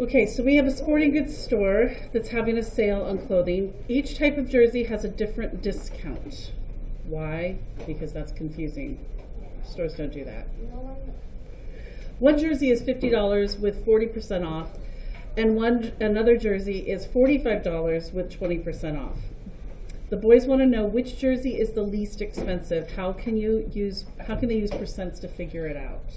Okay, so we have a sporting goods store that's having a sale on clothing. Each type of jersey has a different discount. Why? Because that's confusing. Stores don't do that. One jersey is fifty dollars with forty percent off, and one another jersey is forty-five dollars with twenty percent off. The boys want to know which jersey is the least expensive. How can you use? How can they use percents to figure it out?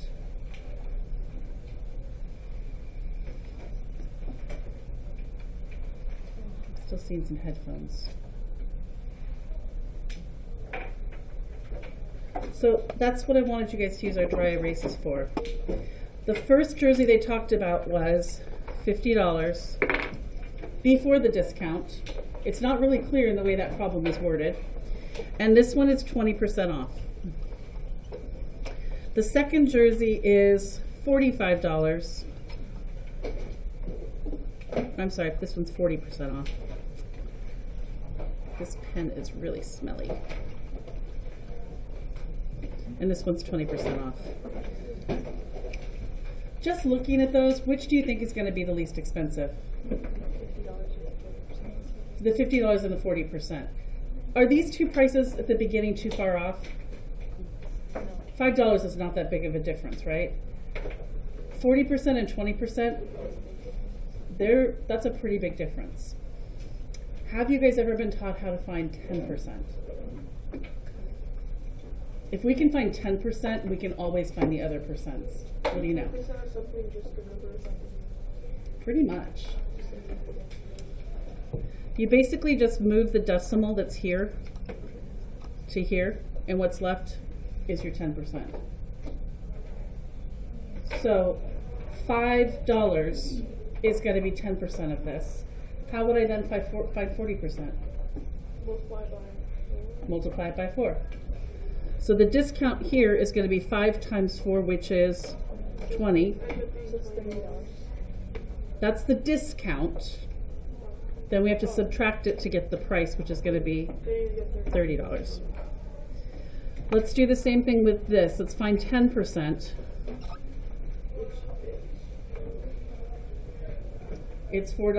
Still seeing some headphones. So that's what I wanted you guys to use our dry erases for. The first jersey they talked about was fifty dollars before the discount. It's not really clear in the way that problem is worded. And this one is twenty percent off. The second jersey is forty-five dollars. I'm sorry, this one's forty percent off. This pen is really smelly. And this one's twenty percent off. Just looking at those, which do you think is gonna be the least expensive? The fifty dollars and the forty percent. Are these two prices at the beginning too far off? Five dollars is not that big of a difference, right? Forty percent and twenty percent, there, that's a pretty big difference. Have you guys ever been taught how to find ten percent? If we can find ten percent, we can always find the other percents. What do you know? Pretty much. You basically just move the decimal that's here to here, and what's left is your ten percent. So, five dollars is gonna be ten percent of this. How would I then find find forty percent? Multiply by four. Multiply it by four. So the discount here is gonna be five times four, which is twenty. So it's thirty dollars. That's the discount. Then we have to subtract it to get the price, which is be Then you get thirty. dollars. Let's do the same thing with this. Let's find ten percent. Which is It's four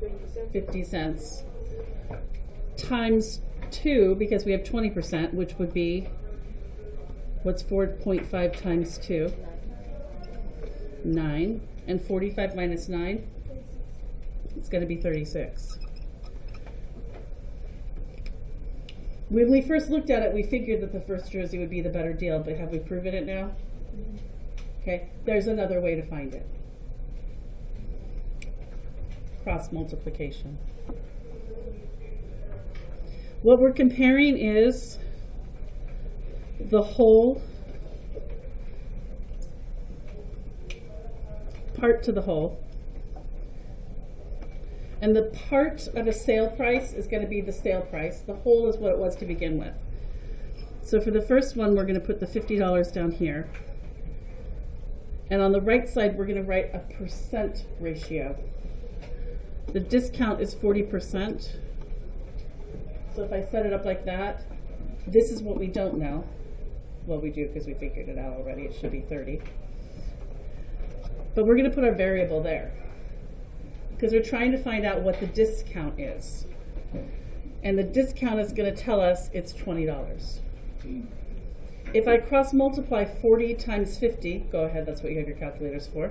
dollars and fifty cents. fifty cents. Times two, because we have twenty percent, which would be, what's four point five times two? Nine. And forty-five minus nine? It's gonna be thirty-six. When we first looked at it, we figured that the first jersey would be the better deal, but have we proven it now? Mm-hmm. Okay, there's another way to find it. Cross multiplication. What we're comparing is the whole part to the whole. And the part of a sale price is going to be the sale price. The whole is what it was to begin with. So for the first one, we're going to put the $50 down here. And on the right side, we're going to write a percent ratio. The discount is 40%. So if I set it up like that, this is what we don't know. Well, we do because we figured it out already. It should be 30. But we're going to put our variable there because we're trying to find out what the discount is. And the discount is going to tell us it's $20. If I cross multiply 40 times 50, go ahead, that's what you have your calculators for.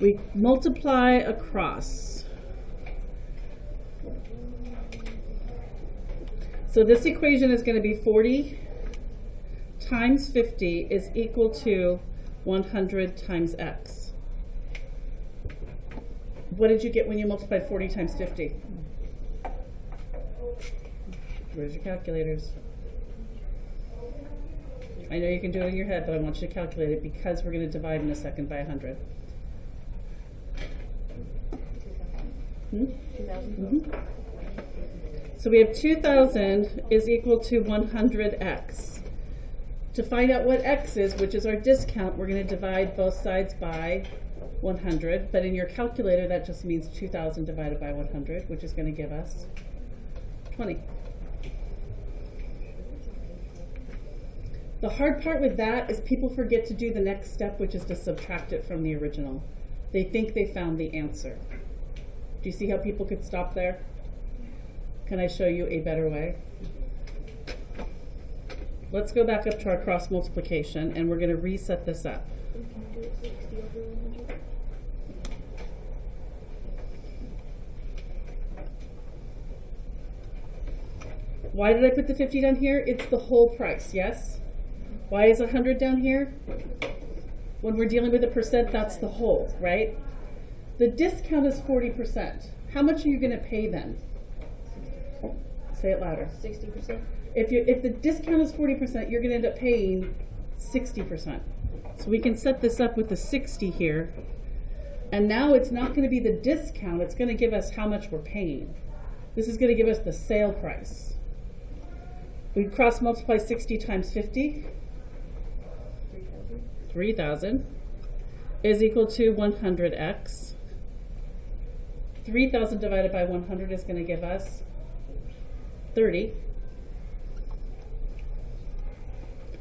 We multiply across. So this equation is going to be 40 times 50 is equal to 100 times x. What did you get when you multiplied 40 times 50? Where's your calculators? I know you can do it in your head, but I want you to calculate it because we're going to divide in a second by 100. Hmm? So we have 2,000 is equal to 100x. To find out what x is, which is our discount, we're going to divide both sides by 100. But in your calculator, that just means 2,000 divided by 100, which is going to give us 20. The hard part with that is people forget to do the next step, which is to subtract it from the original. They think they found the answer. Do you see how people could stop there? Can I show you a better way? Let's go back up to our cross multiplication and we're gonna reset this up. Why did I put the fifty down here? It's the whole price, yes? Why is hundred down here? When we're dealing with a percent, that's the whole, right? The discount is forty percent. How much are you gonna pay then? Say it louder. Sixty percent? If you, if the discount is forty percent, you're gonna end up paying sixty percent. So we can set this up with the sixty here. And now it's not gonna be the discount, it's gonna give us how much we're paying. This is gonna give us the sale price. We cross multiply sixty times 50. 3,000 is equal to one hundred x. Three thousand divided by one hundred is gonna give us thirty.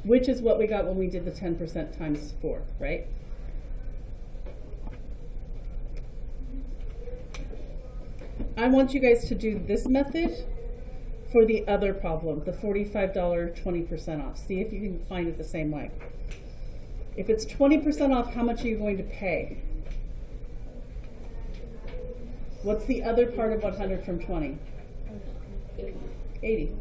Which is what we got when we did the ten percent times four, right? I want you guys to do this method for the other problem, the forty-five dollar twenty percent off. See if you can find it the same way. If it's twenty percent off, how much are you going to pay? What's the other part of 100 from 20? 80.